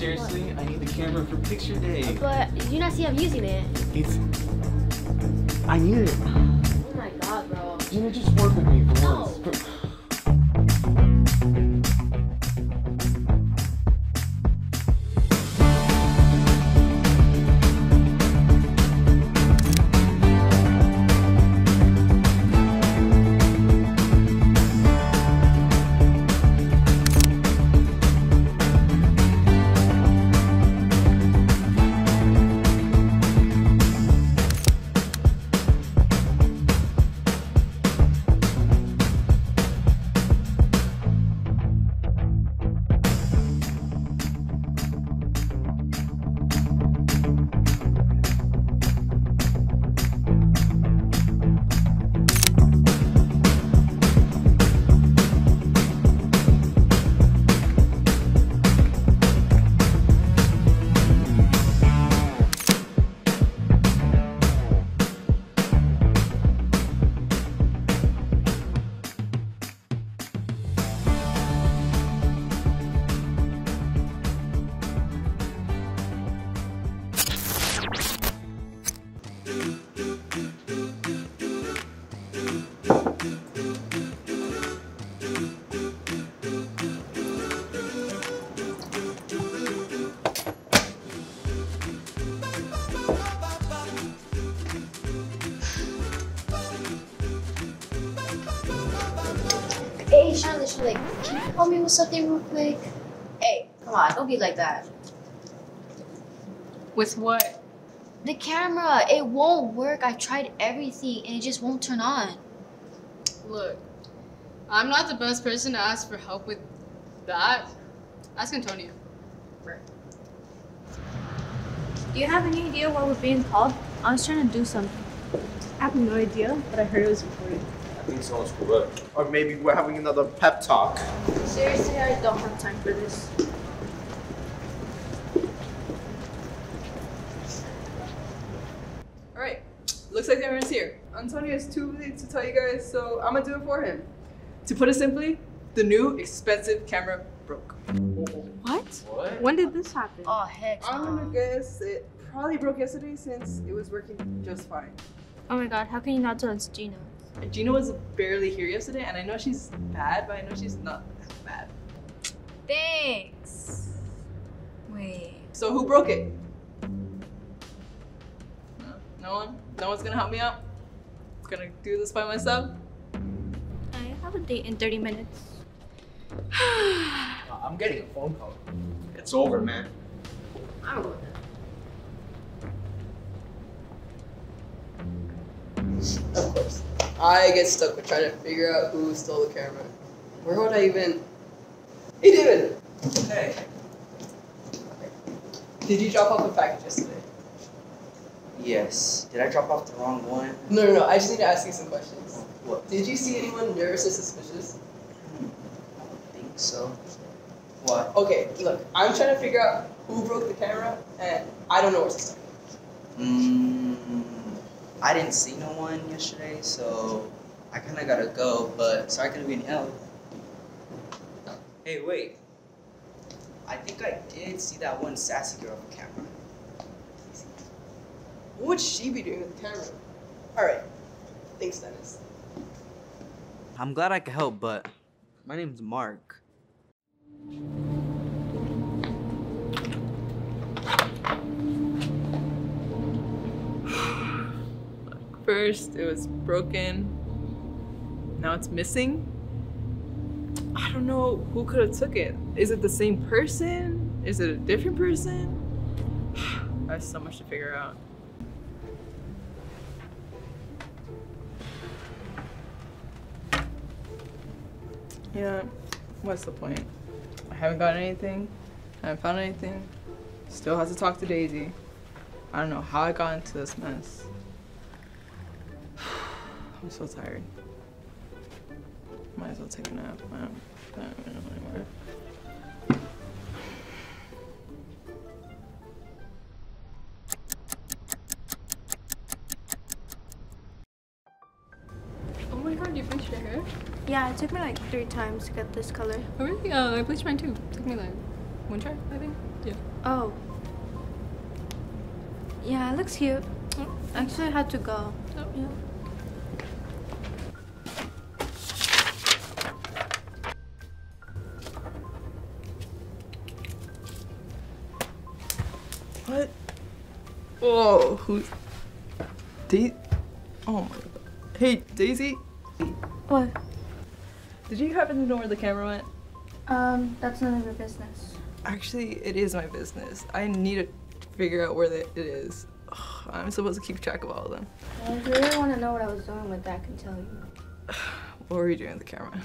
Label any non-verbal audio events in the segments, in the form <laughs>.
Seriously, I need the camera for picture day. But you not see I'm using it. It's. I need it. Oh my god, bro. Gina, just work with me for once. Charlotte, Charlotte, can you help me with something real quick? Hey, come on, don't be like that. With what? The camera, it won't work. I tried everything and it just won't turn on. Look, I'm not the best person to ask for help with that. Ask Antonio. Do you have any idea what we're being called? I was trying to do something. I have no idea, but I heard it was recorded. I think someone screwed up. Or maybe we're having another pep talk. Seriously, I don't have time for this. Alright, looks like everyone's here. Antonio is too busy to tell you guys, so I'm gonna do it for him. To put it simply, the new expensive camera broke. What? What? When did this happen? Oh, heck. I'm gonna guess it probably broke yesterday since it was working just fine. Oh my god, how can you not tell it's Gina? And Gina was barely here yesterday, and I know she's bad, but I know she's not that bad. Thanks. Wait. So who broke it? No, no one? No one's gonna help me out? Gonna do this by myself? I have a date in 30 minutes. <sighs> I'm getting a phone call. It's over, man. I don't know. Of course. I get stuck with trying to figure out who stole the camera. Where would I even? Hey, David! Hey. Did you drop off a package yesterday? Yes. Did I drop off the wrong one? No, no, no. I just need to ask you some questions. What? Did you see anyone nervous or suspicious? I don't think so. What? Okay, look, I'm trying to figure out who broke the camera, and I don't know where to start. Mm, I didn't see no one yesterday, so I kind of gotta go. But sorry I couldn't be any help. Hey, wait. I think I did see that one sassy girl on camera. What would she be doing with the camera? Alright. Thanks, Dennis. I'm glad I could help, but my name's Mark. First, it was broken. Now it's missing. I don't know who could have took it. Is it the same person? Is it a different person? <sighs> That's so much to figure out. Yeah, what's the point? I haven't gotten anything. I haven't found anything. Still has to talk to Daisy. I don't know how I got into this mess. I'm so tired. Might as well take a nap. I don't, I don't even know anymore. Oh my god, you bleached your hair? Yeah, it took me like three times to get this color. Oh really? Uh, I bleached mine too. took me like one try, I think. Yeah. Oh. Yeah, it looks cute. Actually, I had to go. Oh. Yeah. Whoa, who's Da- Oh my god. Hey, Daisy, What? did you happen to know where the camera went? Um, that's none of your business. Actually, it is my business. I need to figure out where the, it is. Ugh, I'm supposed to keep track of all of them. Well, if you really want to know what I was doing with that, I can tell you. <sighs> What were you doing with the camera?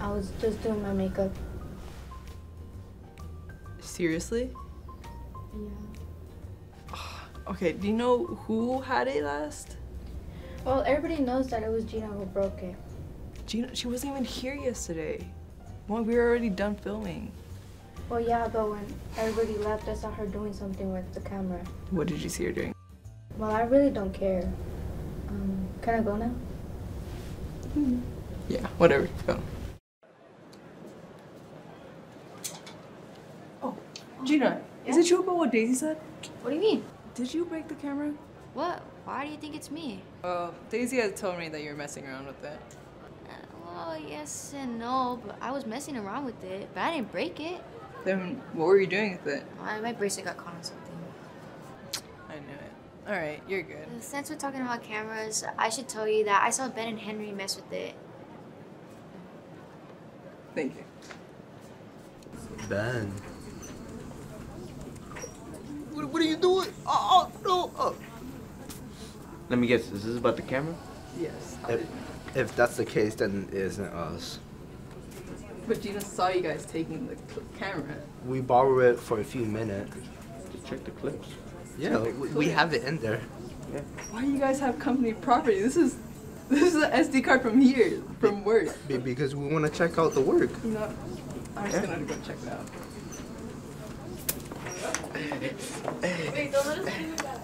I was just doing my makeup. Seriously? Yeah. Okay, do you know who had it last? Well, everybody knows that it was Gina who broke it. Gina, she wasn't even here yesterday. Well, we were already done filming. Well, yeah, but when everybody left, I saw her doing something with the camera. What did you see her doing? Well, I really don't care. Um, can I go now? Yeah, whatever. Go. Oh, Gina, is it true about what Daisy said? What do you mean? Did you break the camera? What? Why do you think it's me? Uh, Daisy had told me that you were messing around with it. Uh, well, yes and no, but I was messing around with it, but I didn't break it. Then what were you doing with it? My, my bracelet got caught on something. I knew it. All right, you're good. Uh, Since we're talking about cameras, I should tell you that I saw Ben and Henry mess with it. Thank you. Ben. What, what are you doing? Oh, oh no! Oh. Let me guess, is this about the camera? Yes. If, if that's the case, then it isn't us. But Gina saw you guys taking the camera. We borrowed it for a few minutes. Just check the clips. Yeah, we, we have it in there. Yeah. Why do you guys have company property? This is this is an SD card from here, from work. Be- Because we want to check out the work. You know, I'm just gonna go check it out.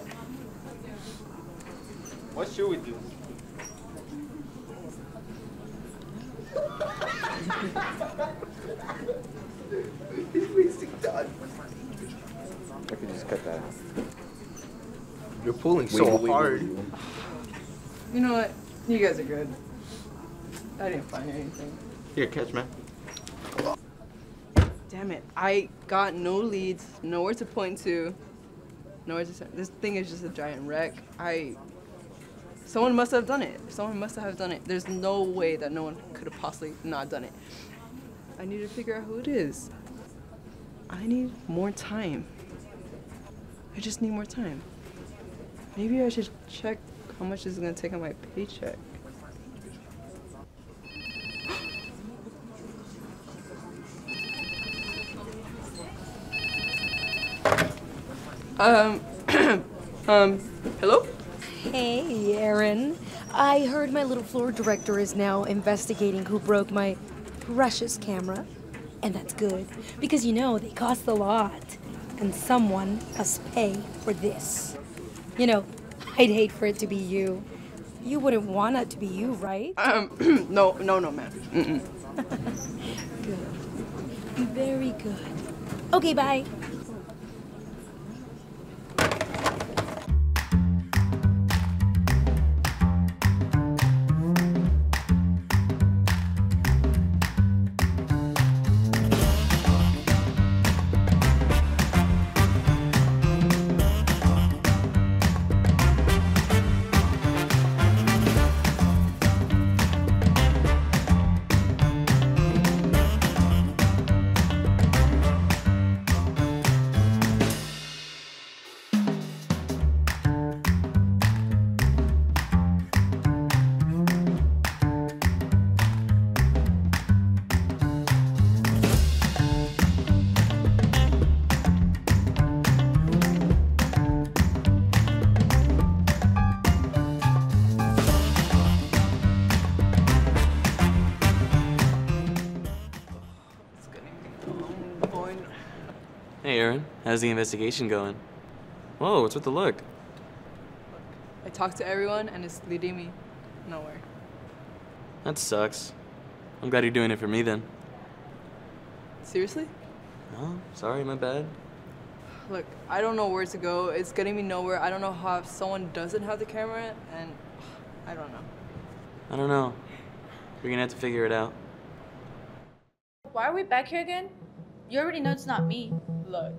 <laughs> What should we do? He's wasting time. I could just cut that. You're pulling so hard. You know what? You guys are good. I didn't find anything. Here, catch, man. Damn it! I got no leads, nowhere to point to, nowhere to. This thing is just a giant wreck. I. Someone must have done it. Someone must have done it. There's no way that no one could have possibly not done it. I need to figure out who it is. I need more time. I just need more time. Maybe I should check how much is gonna take on my paycheck. <gasps> Um, <clears throat> um, hello? Hey, Aaron. I heard my little floor director is now investigating who broke my precious camera. And that's good, because you know, they cost a lot. And someone must pay for this. You know, <laughs> I'd hate for it to be you. You wouldn't want it to be you, right? Um, <clears throat> no, no, no, man. Mm-mm. <laughs> Good. Very good. Okay, bye. Hey, Aaron. How's the investigation going? Whoa, what's with the look? I talked to everyone and it's leading me nowhere. That sucks. I'm glad you're doing it for me then. Seriously? Oh, sorry, my bad. Look, I don't know where to go. It's getting me nowhere. I don't know how if someone doesn't have the camera, and I don't know. I don't know. We're gonna have to figure it out. Why are we back here again? You already know it's not me. Look,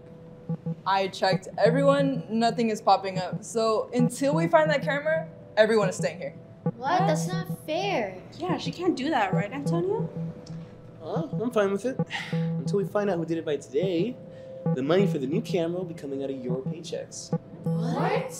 I checked everyone, nothing is popping up. So until we find that camera, everyone is staying here. What? That's not fair. Yeah, she can't do that, right, Antonio? Well, I'm fine with it. <sighs> Until we find out who did it by today, the money for the new camera will be coming out of your paychecks. What?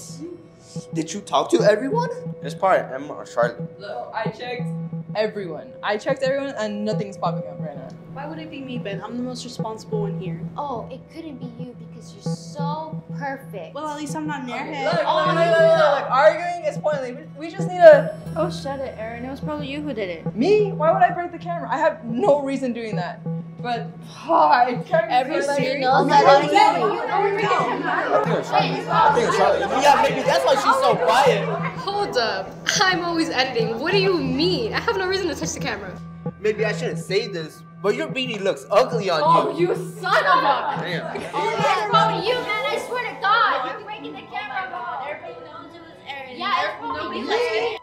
Did you talk to everyone? It's probably Emma or Charlotte. Look, I checked everyone. I checked everyone, and nothing's popping up right now. Why would it be me, Ben? I'm the most responsible one here. Oh, it couldn't be you because you're so perfect. Well, at least I'm not an Look, airhead. look, Oh, look, look, look, look, look. Arguing is pointless. We, we just need a. Oh, shut it, Aaron. It was probably you who did it. Me? Why would I break the camera? I have no reason doing that. But I can't. Every feel like- serious- knows that it's I think it's Charlotte. I think it's Charlotte. Yeah, maybe that's why she's so oh, quiet. Hold up. I'm always editing. What do you mean? I have no reason to touch the camera. Maybe I shouldn't say this, but your beanie looks ugly on you. Oh, you. you son of a. Damn. Oh, that's probably you, man. I swear to God. You're breaking the Oh camera. Everybody knows it was Aaron. Yeah, it's probably you.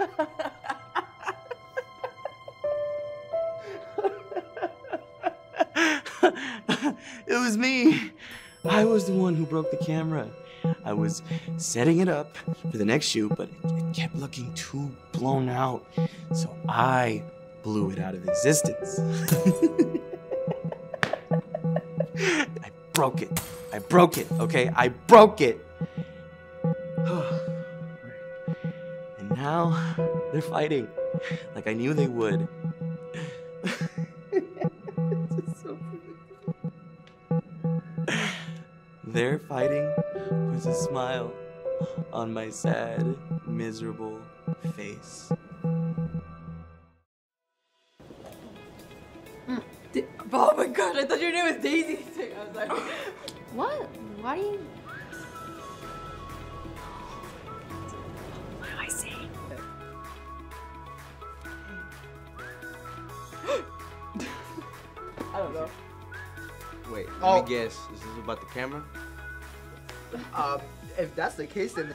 <laughs> it was me. I was the one who broke the camera. I was setting it up for the next shoot, but it, kept looking too blown out. So I blew it out of existence. <laughs> I broke it. I broke it, okay? I broke it. <sighs> and now they're fighting like I knew they would. <laughs> So They're fighting with a smile on my sad, miserable face. Di- Oh my god, I thought your name was Daisy. <laughs> I was like, <laughs> What? Why do you? What do I say? <gasps> I don't know. Wait, let Oh. me guess. Is this about the camera? Um, if that's the case, then <laughs>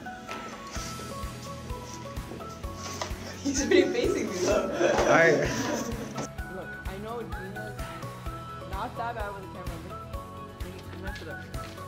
He's been facing me though. Alright. Look, I know Gina's not that bad with the camera, but he messed it up. Sorry.